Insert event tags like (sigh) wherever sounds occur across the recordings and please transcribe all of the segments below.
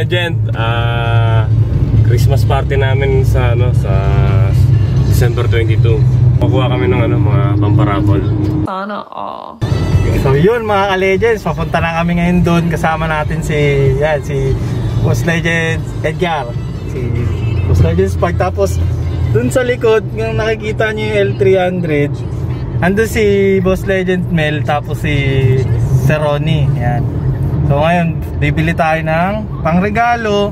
Ka-legend, ah Christmas party namin sa ano sa December 22. Makuha kami ng ano mga pamparapol. Sana all. So yun mga ka-legends, papunta na kami ngayon doon kasama natin si yan si Boss Legends Edgar. Si Boss Legends Park tapos doon sa likod, yung nakikita niyo yung L300, ando si Boss Legend Mel tapos si Sir Ronnie. Yan. So ngayon, bibili tayo ng pangregalo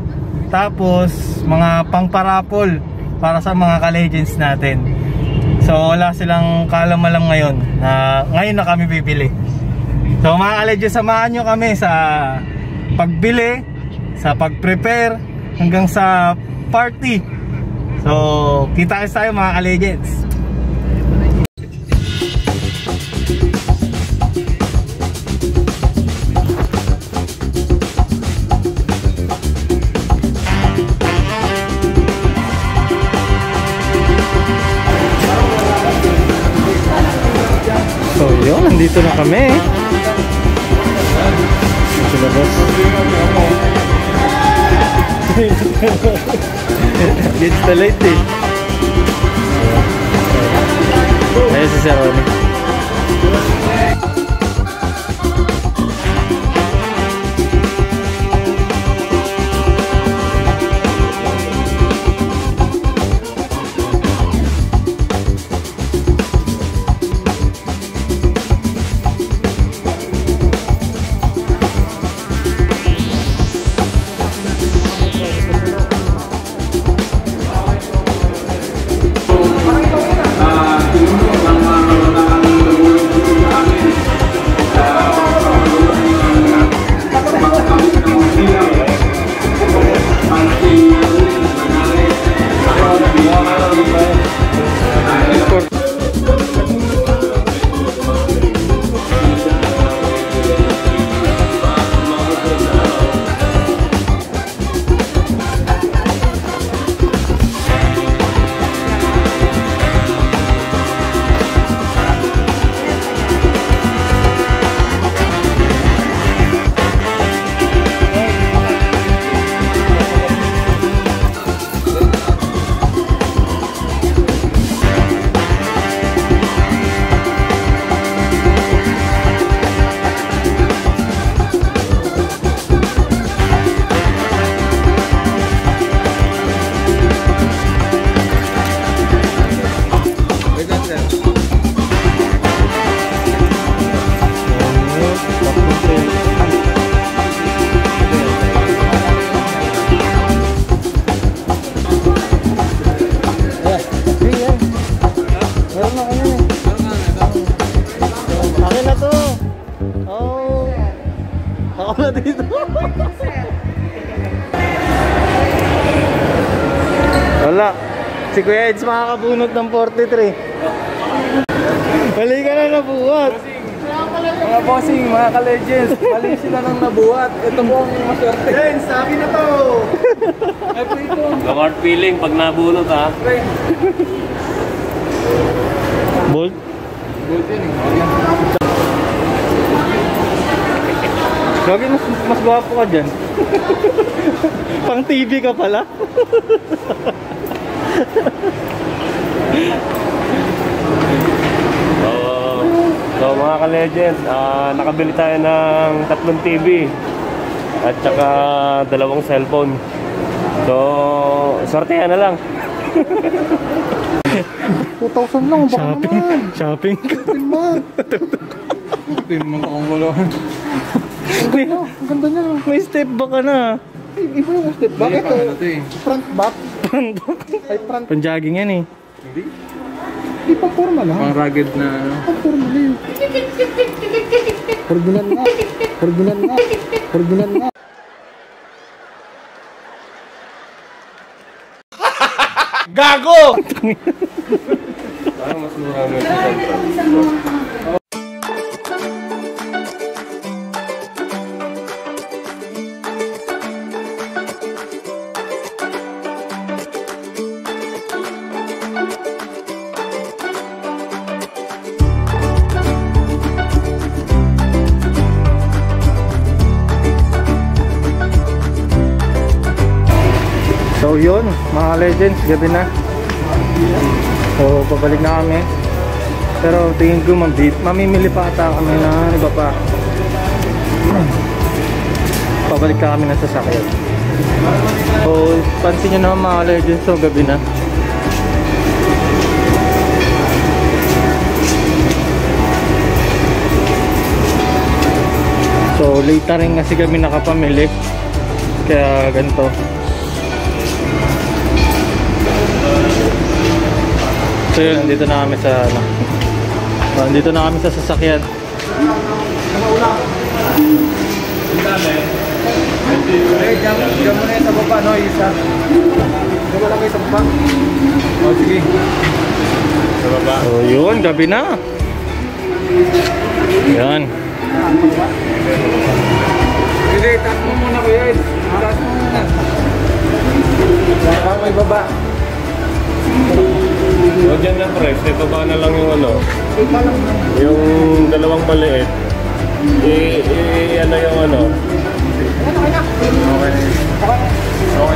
tapos mga pangparapol para sa mga ka-legends natin. So wala silang kalamalam ngayon na ngayon na kami bibili. So mga ka-legends, samahan nyo kami sa pagbili, sa pag-prepare hanggang sa party. So kita tayo mga ka-legends. Nandito na kami. Na boss. (laughs) It's the late eh. Ayun si Sir Ronnie. Wala. Si Kuya Eds makakabunot ng 43. Mali ka na nabuhat. Mga bossing, mga ka-legends, mali sila nang nabuhat. Ito po ang maswerte. Eds, sa akin na to. Ay, ito. Gamart feeling pag nabunot ha. Bolt. good yun eh. Gagi, mas, mas gwapo ka dyan. (laughs) Pang TV ka pala. (laughs) So, so mga ka-legend, ah, nakabili tayo ng tatlong TV at saka dalawang cellphone. So, sortehan na lang. (laughs) 2,000 lang, baka Shopping. naman. Shopping ka. Naman. Ito yung mga kakangulo. May, Ang ganda niya. may step ba ka na? Iba yung step back. Hindi, Ito, eh. front back. Ay, front. Pang-jogging yan eh. Hindi. Di pa formal ha? Pang rugged na ano. Pang formal eh. Original nga. Original nga. Original nga. Parang mas mura mo yung legends, gabi na. So, pabalik na kami. Pero tingin ko mamimili pa ata kami na iba pa. Pabalik na kami ng sasakyan. So, pansin nyo naman mga legends, so gabi na. So, late na rin kasi kami nakapamili. Kaya ganito. So yun, nandito na kami sa ano. So, nandito na kami sa sasakyan. Eh, dyan, dyan mo na yun sa baba, no, isa. Mo lang kayo sa baba. O, sige. Sa baba. So yun, gabi na. Yan. Sige, taas mo muna kuya Ed. Taas mo muna. Saka may baba. O dyan na pre, sa baba na lang yung ano, yung dalawang maliit. I, i ano yung ano. Okay na. Okay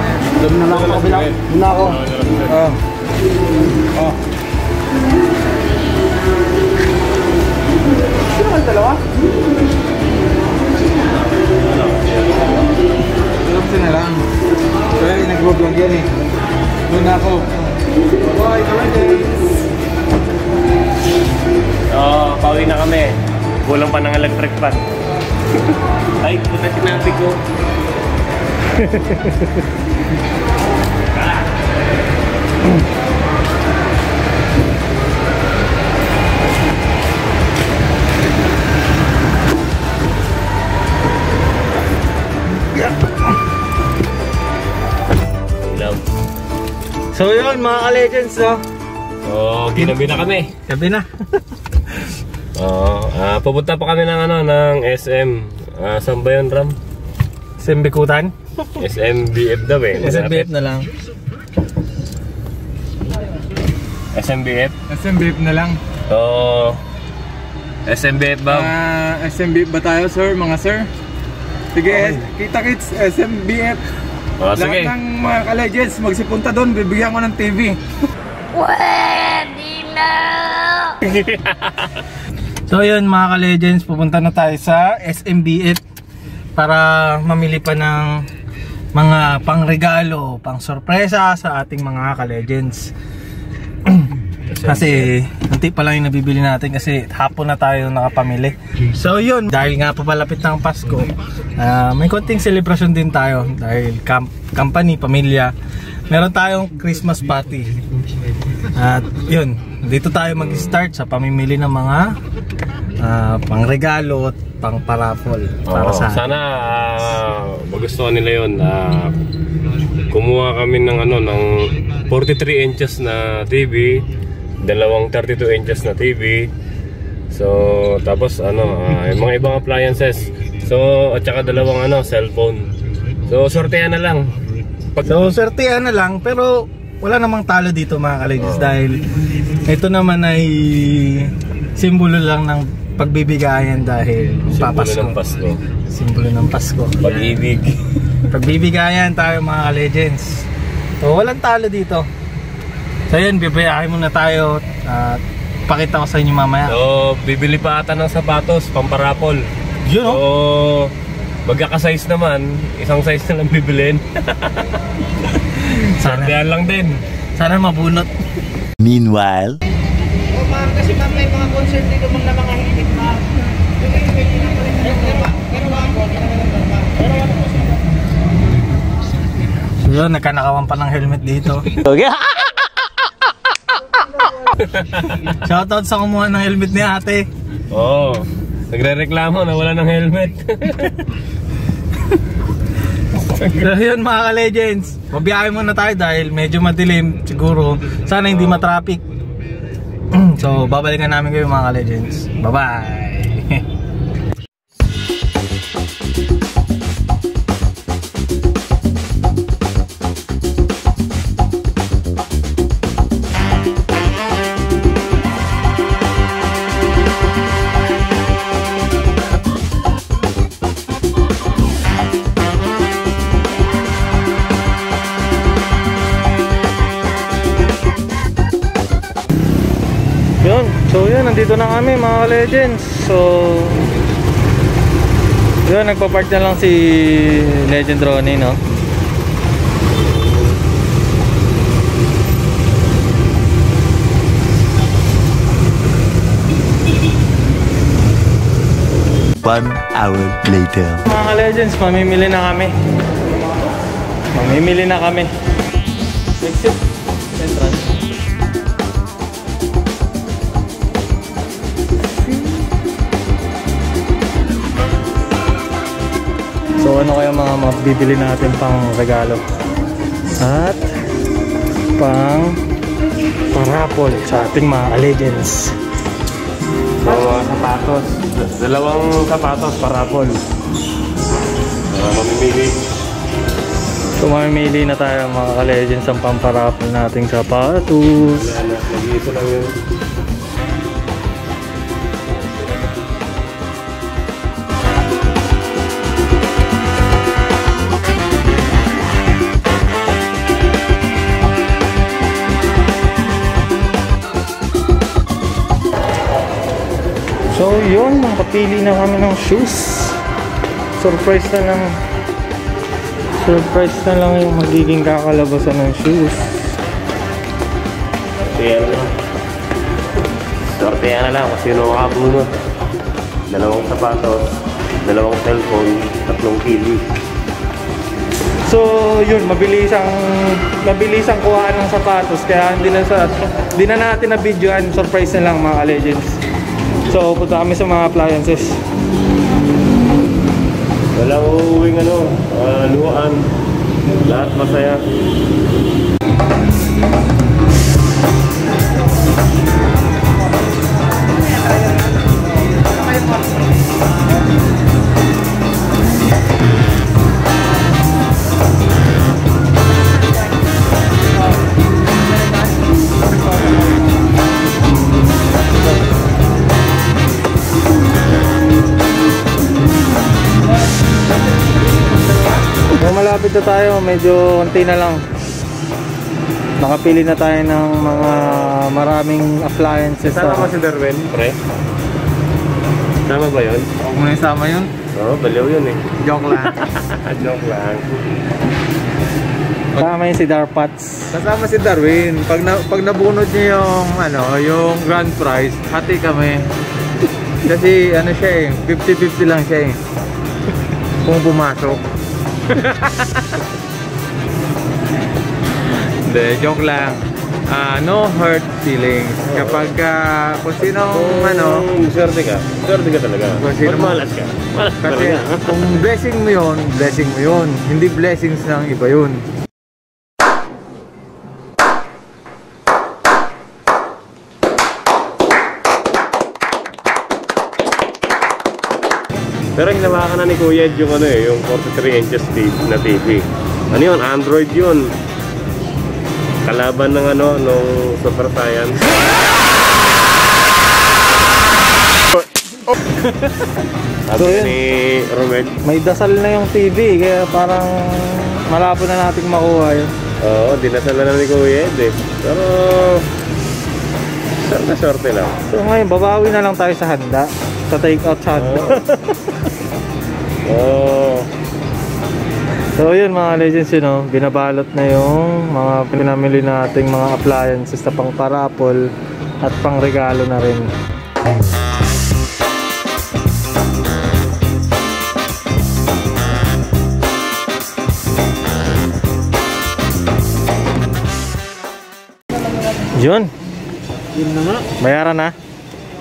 na. Doon na lang ako bilang. Doon na ako. Oh. Oh. Sino kayo dalawa? Alam ko na lang. Kaya nag-vlog yan eh. Doon na ako. Bye, Oo, pauwi na kami. Kulang pa ng electric fan. Ay, puta sinabi ko. Ilaw. (laughs) So yun, mga ka-legends, no? So, ginabi na kami. Gabi na. (laughs) Oo, ah, pupunta pa kami ng ano, ng SM. Ah, saan ba yun, Ram? Simbikutan. SMBF daw eh. SMBF na lang. SMBF? SMBF na lang. So, SMBF ba? Ah, SMBF ba tayo, sir? Mga sir? Sige, S- kita kits, SMBF. Oh, sige. Lahat ng mga ka-legends, magsipunta doon, bibigyan ko ng TV. (laughs) (laughs) So yun mga ka-legends, pupunta na tayo sa SMBF para mamili pa ng mga pangregalo, pang sorpresa sa ating mga ka-legends. (clears throat) kasi hindi pa lang yung nabibili natin kasi hapon na tayo nakapamili. So yun, dahil nga papalapit ng Pasko, ah, may konting celebration din tayo dahil camp, company, pamilya. Meron tayong Christmas party. At yun, dito tayo mag-start sa pamimili ng mga ah, pangregalo at pang parapol para Oo, sa sana ah, magustuhan nila yun. Ah, kumuha kami ng ano ng 43 inches na TV, dalawang 32 inches na TV. So, tapos ano, yung mga ibang appliances. So, at saka dalawang ano, cellphone. So, sortehan na lang. Pag So, swertihan na lang, pero wala namang talo dito mga kalagis Oo. dahil ito naman ay simbolo lang ng pagbibigayan dahil Simbolo papasko. ng Pasko. Simbolo ng Pasko. Pag-ibig. Pagbibigayan tayo mga legends. So, walang talo dito. So, yun, bibiyahin muna tayo at pakita ko sa inyo mamaya. So, bibili pa ata ng sapatos, pamparapol. Yun, So, oh. magkaka-size naman, isang size na lang bibilin. (laughs) Sana, Sortehan lang din. sana mabunot. Meanwhile, O ma'am, kasi ma'am may mga concert dito ma'am na mga hilit ma'am. Yung yung pwede na pala. Ma'am, pero ma'am, pero ma'am. So, yun, nagkanakawan pa ng helmet dito. (laughs) (laughs) (laughs) Shoutout sa kumuha ng helmet ni ate. Oo. Oh, nagre-reklamo na wala ng helmet. (laughs) So yun mga ka-legends, mabiyahe muna tayo dahil medyo madilim siguro. Sana hindi matraffic. (clears throat) so babalikan namin kayo mga ka-legends. Bye nandito na kami mga legends. So, yun, nagpa-park na lang si Legend Ronnie, no? One hour later. Mga legends, mamimili na kami. Mamimili na kami. Exit. Mga mabibili natin pang regalo? At pang parapol sa ating mga legends. So, mga sapatos. Dalawang sapatos, parapol. Uh, mamimili. So mamimili na tayo mga ka-legends ang pamparapol nating sapatos. Wala na, nag-iisa lang yun. Yun, nakapili na kami ng shoes. Surprise na lang. Surprise na lang yung magiging kakalabasan ng shoes. Sortehan na. Sortehan na lang kung sino makabunot. Dalawang sapatos, dalawang cellphone, tatlong TV. So yun, mabilis ang mabilis ang kuhaan ng sapatos kaya hindi na sa hindi na natin na videoan, surprise na lang mga legends. So punta kami sa mga appliances. Walang uuwing ano, uh, luhaan. Lahat masaya. Na tayo, medyo konti na lang. Nakapili na tayo ng mga maraming appliances. Sama sa- ko si Darwin, pre. Tama ba yun? Huwag mo na isama yun. Oo, baliw yun eh. Joke lang. (laughs) Joke lang. Tama yun si Darpats. Kasama si Darwin. Pag, na, pag nabunod niya yung, ano, yung grand prize, hati kami. Kasi ano siya eh, 50-50 lang siya eh. Kung pumasok. (laughs) Hindi, joke lang. Ah, no hurt feelings. Kapag ah, kung sinong ano, swerte ka, swerte ka talaga. Kung sino mo- malas ka? Malas ka kasi talaga. kung blessing mo yun, blessing mo yun. Hindi blessings ng iba yun. Pero hinawakan na ni Kuya Ed yung ano eh, yung 43 inches TV, na TV. Ano yun? Android yun. Kalaban ng ano, nung Super Science. (laughs) Sabi So, yun. ni Romel, May dasal na yung TV, kaya parang malabo na nating makuha yun. oo, dinasal na ni Kuya Ed eh. Pero, sorte-sorte lang. So ngayon, babawi na lang tayo sa handa. Sa take out sa handa. (laughs) Oo. So yun mga legends yun know, binabalot na yung mga pinamili nating mga appliances na pang parapol at pang regalo na rin. Yun. Yun na nga. Bayaran na.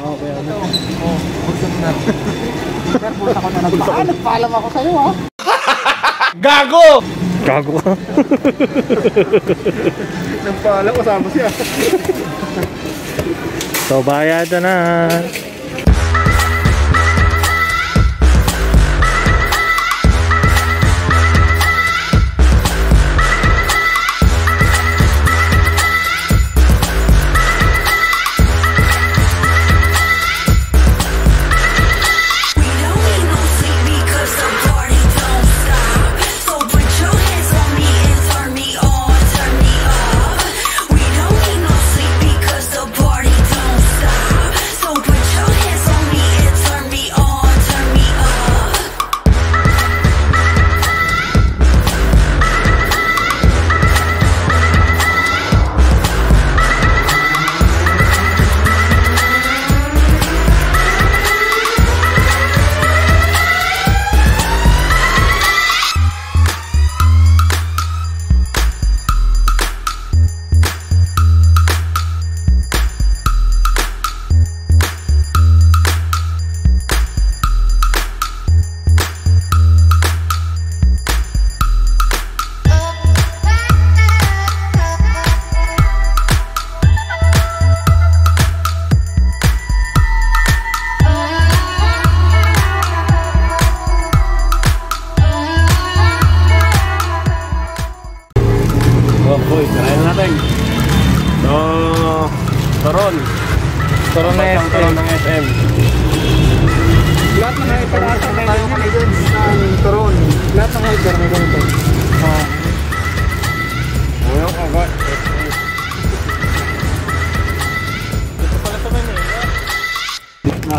Oo, kaya ano. Oo, gusto mo na. Sir, punta ko na nagpaalam. Nagpaalam ako sa'yo ha. Gago ka. Nagpaalam ko sama siya. so bayad na na.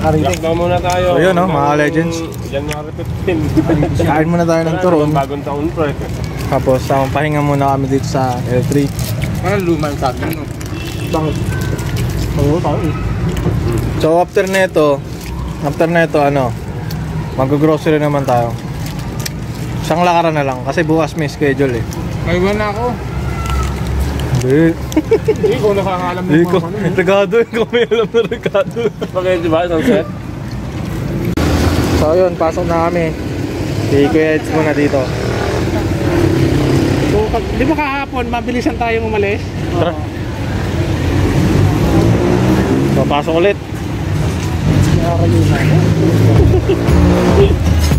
Nakakarinig. Lockdown muna tayo. So, yun, no, mga legends. January 15. (laughs) Kain muna tayo ng turon. Bagong taon, pre. Tapos um, pahinga muna kami dito sa L3. Parang luma yung sabi no? Bakit? Oo, bakit? So after neto, after neto ano, mag-grocery naman tayo. Isang lakaran na lang kasi bukas may schedule eh. May iwan na ako. Hindi. Hindi ko nakakalam Hindi ko. Regado, ikaw may alam na regado. Bakit, di ba? Sunset? So yun, pasok na kami. Si Kuya Eds muna dito. So, pag, di ba kahapon, mabilisan tayong umalis? Tara. So pasok ulit. Ampun (laughs)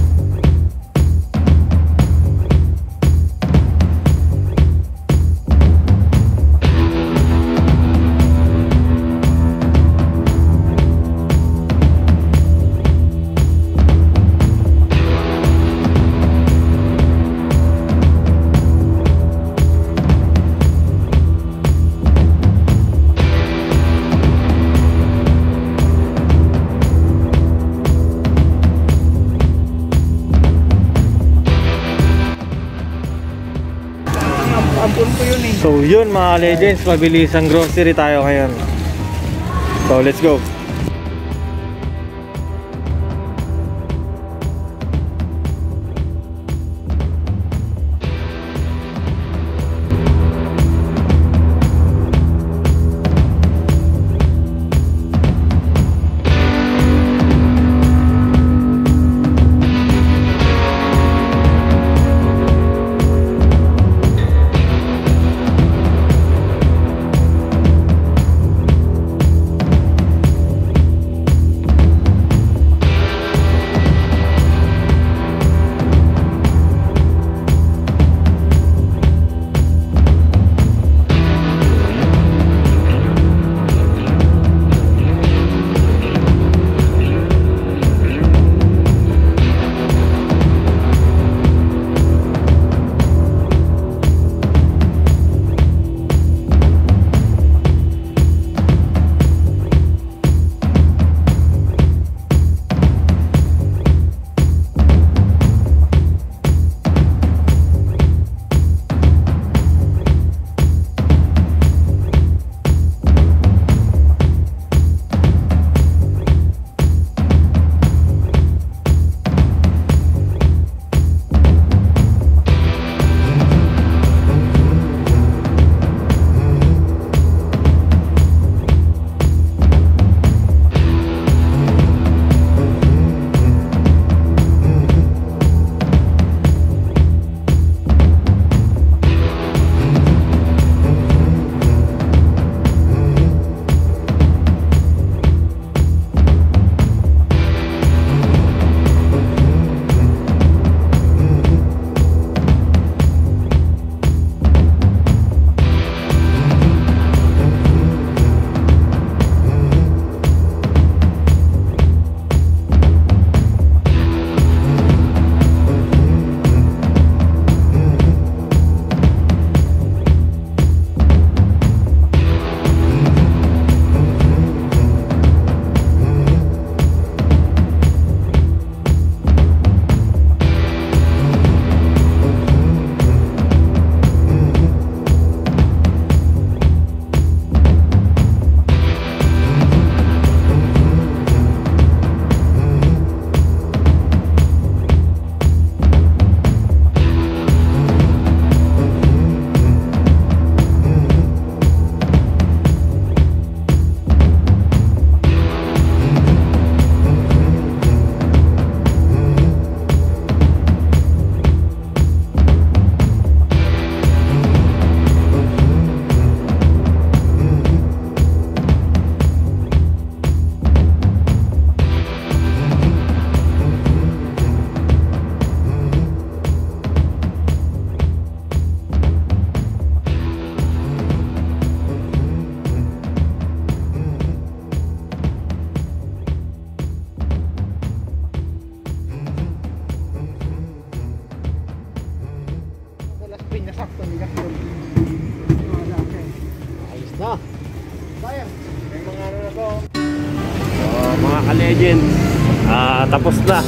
eh. So yun mga legends, mabilis ang grocery tayo ngayon. So let's go. sakto nila. Ayos na. Sayang. May mga ano na to. Mga ka-legends, uh, tapos na.